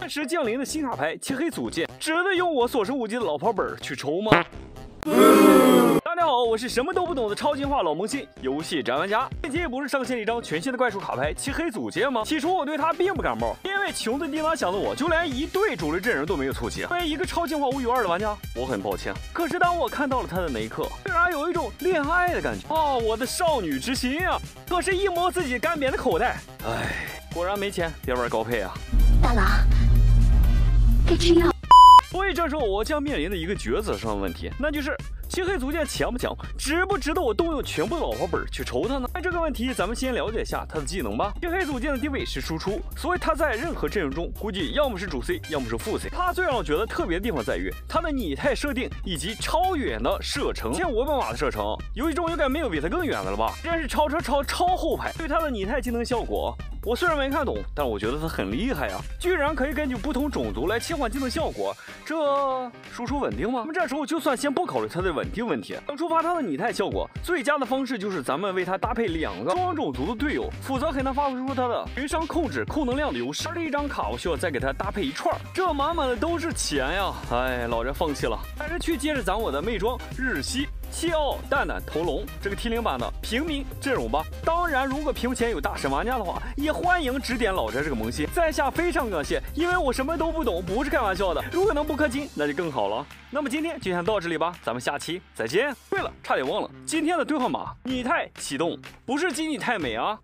暂时降临的新卡牌漆黑组件，值得用我所剩无几的老炮本去抽吗？大家好，我是什么都不懂的超进化老萌新游戏宅玩家。近期不是上线了一张全新的怪兽卡牌漆黑组件吗？起初我对它并不感冒，因为穷的叮当响的我，就连一对主力阵容都没有凑齐。作为一个超进化无语二的玩家，我很抱歉。可是当我看到了它的那一刻，竟然有一种恋爱的感觉哦，我的少女之心啊！可是，一摸自己干瘪的口袋，唉，果然没钱，别玩高配啊！大郎，该吃药。所以这时候我将面临的一个抉择上的问题，那就是漆黑组件强不强，值不值得我动用全部的老婆本去抽它呢？这个问题，咱们先了解一下它的技能吧。漆黑组件的定位是输出，所以它在任何阵容中，估计要么是主 C，要么是副 C。它最让我觉得特别的地方在于它的拟态设定以及超远的射程，千五百码的射程，游戏中应该没有比它更远的了吧？竟然是超车超超后排，对它的拟态技能效果。我虽然没看懂，但我觉得它很厉害呀！居然可以根据不同种族来切换技能效果，这输出稳定吗？那么这时候就算先不考虑它的稳稳定问题，想触发它的拟态效果，最佳的方式就是咱们为它搭配两个双种族的队友，否则很难发挥出它的云伤控制、控能量的优势。而这一张卡我需要再给它搭配一串，这满满的都是钱呀！哎，老人放弃了，还是去接着攒我的魅装日系。七奥蛋蛋头龙这个 T 零版的平民阵容吧。当然，如果屏幕前有大神玩家的话，也欢迎指点老宅这个萌新。在下非常感谢，因为我什么都不懂，不是开玩笑的。如果能不氪金，那就更好了。那么今天就先到这里吧，咱们下期再见。对了，差点忘了，今天的兑换码拟态启动，不是鸡，你太美啊。